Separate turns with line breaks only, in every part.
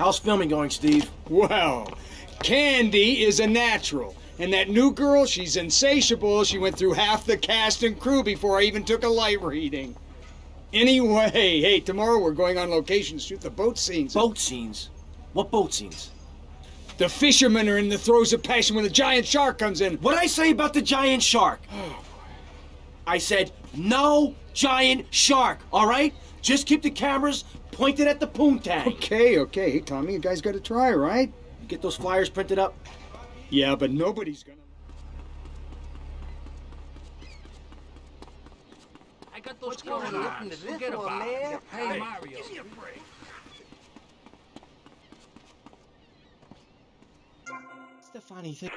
How's filming going, Steve?
Well, Candy is a natural. And that new girl, she's insatiable. She went through half the cast and crew before I even took a light reading. Anyway, hey, tomorrow we're going on location to shoot the boat scenes.
Boat scenes? What boat scenes?
The fishermen are in the throes of passion when the giant shark comes in.
What'd I say about the giant shark? Oh, I said, no giant shark, all right? Just keep the cameras pointed at the poontang.
Okay, okay. Hey, Tommy, you guys got to try, right?
You get those flyers printed up?
Yeah, but nobody's gonna.
I got those going on. Forget about it. Hey, Mario. Give me a break.
What's the funny thing?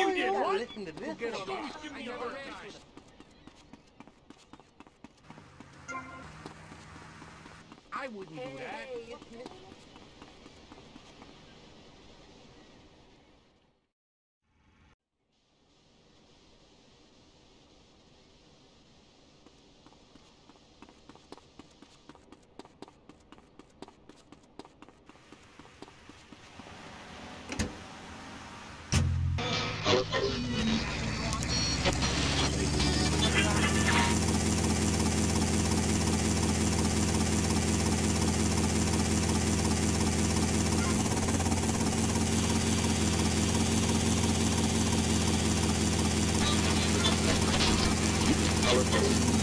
You oh, did. what? Listen to this.
Forget
one.
about it. I never asked. I wouldn't do that.
Hey, it's Mr.
Hey,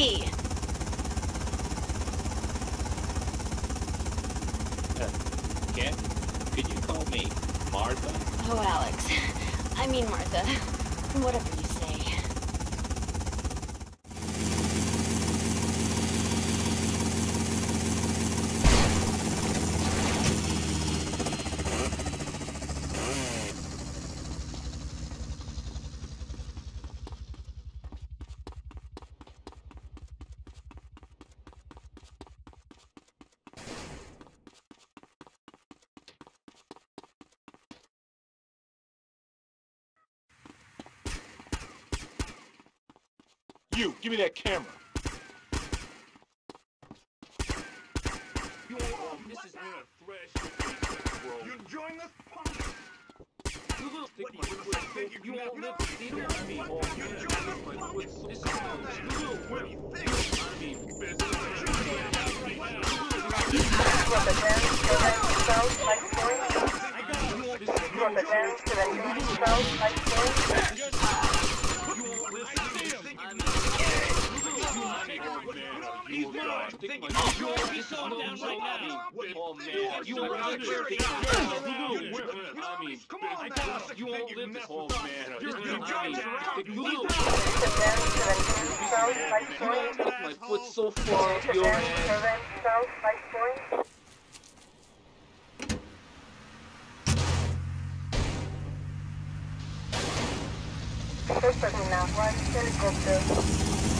Ken, could you call me Martha?
oh Alex. I mean Martha. Whatever you say.
You, give me that camera.
You ain't um, this is
You enjoying this?
Stick my foot so you won't live to see it. I mean, oh man, stick my foot so this is
What do you think?
I mean, business. Oh man, you won't live this thing. I mean, you won't live this. Oh man, I mean, you will. Stick my foot so far up your ass.
First person now, one, helicopter.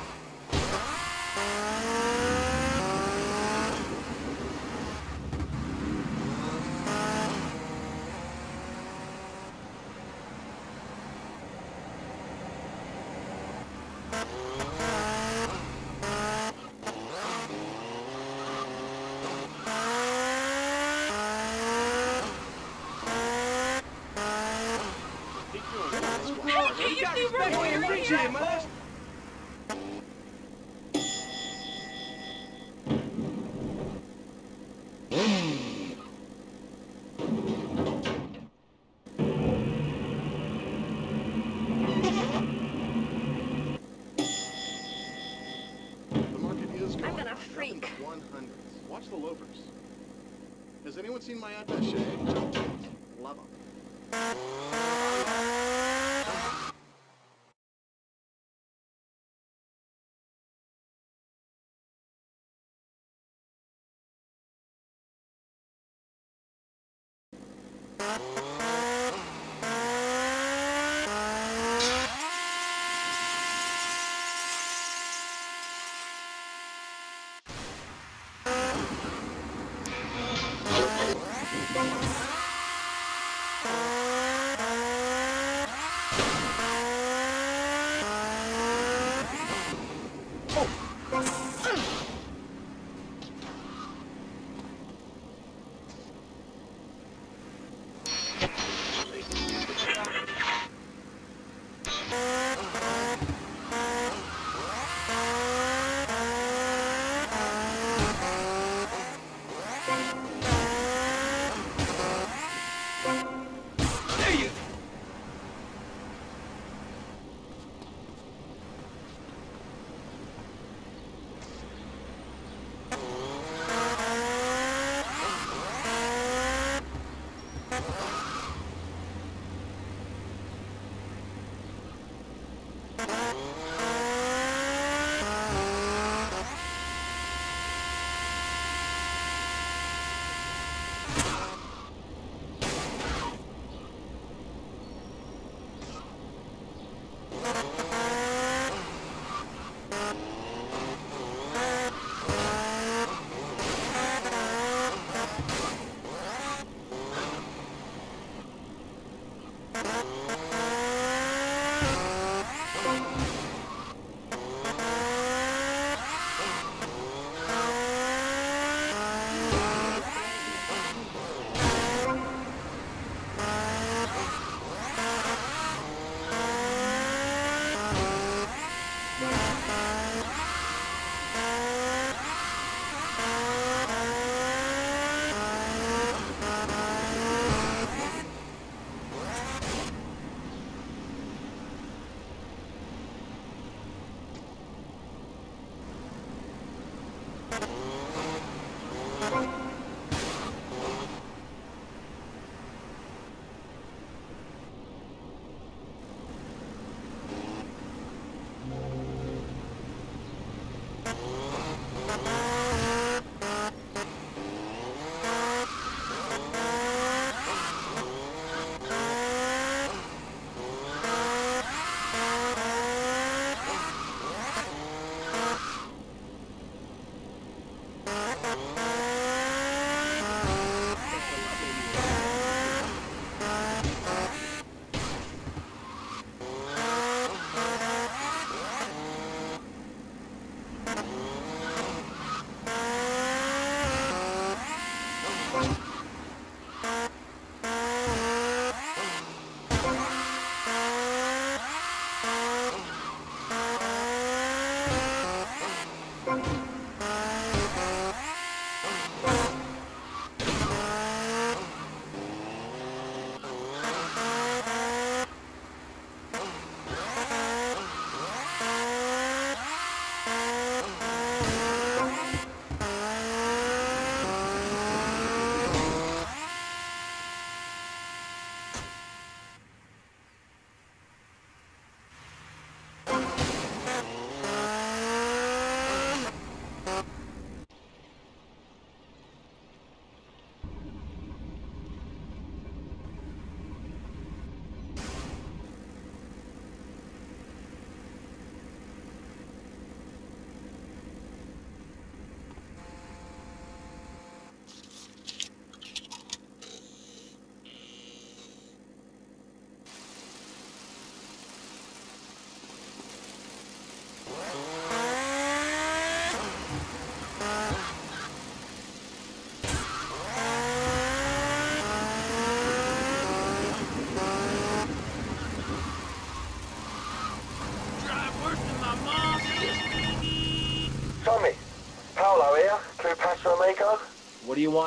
100s. Watch the loafers. Has anyone seen my attache? Love them.
Thank.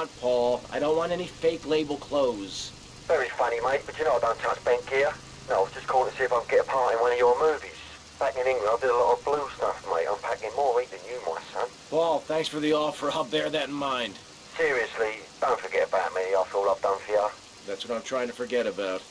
Want, Paul. I don't want any fake label clothes.
Very funny, mate, but you know I don't touch bank gear. No, I was just calling to see if I could get a part in one of your movies. Back in England, I did a lot of blue stuff, mate. I'm packing more heat than you, my son.
Paul, thanks for the offer. I'll bear that in mind.
Seriously, don't forget about me after all I've done for you.
That's what I'm trying to forget about.